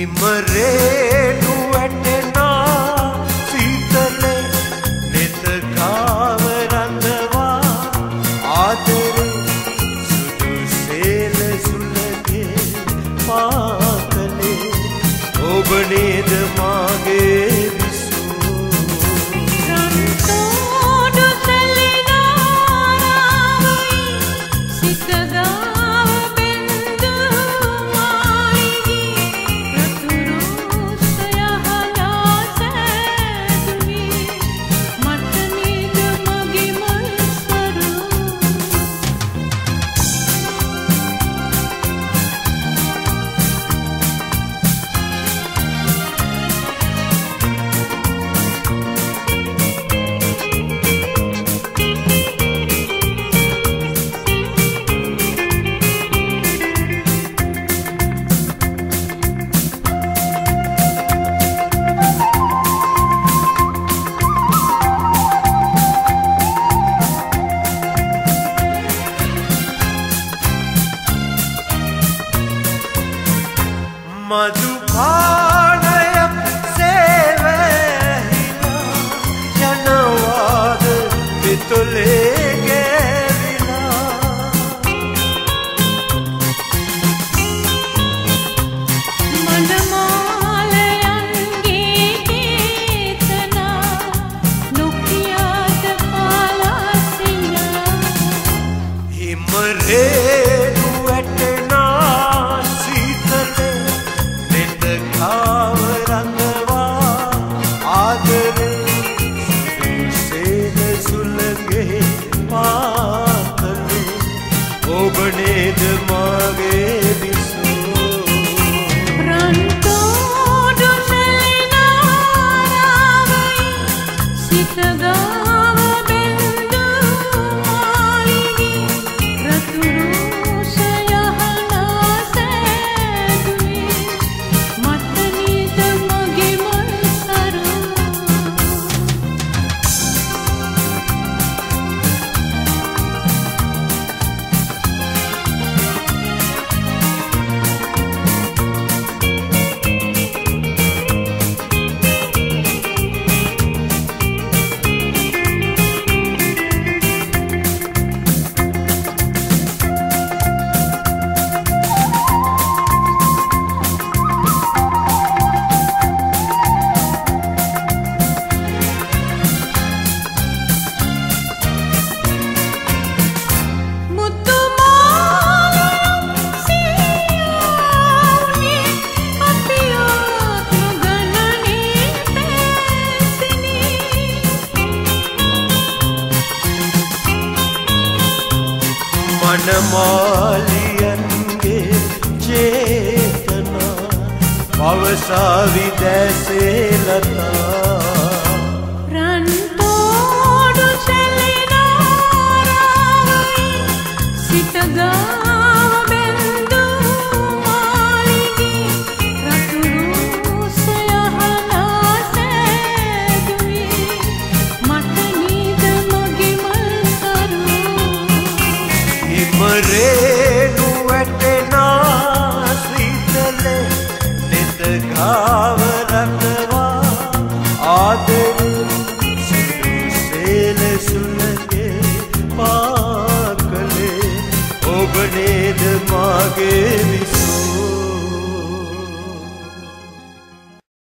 විමරේටු වැටෙනා. සීතල නෙත කාවරඳවා ආදර සුදු සේල සුලගේ පාතලේ. ඔබ නේද මාගේ මදුපානය සේවැහිලා යනවාද පිතුලේ Kita වනමාලියන්ගේ චේතනා පවසාවි දැසේලතා. රන්තෝඩු සැලිනාරාවයි සිතගා que dice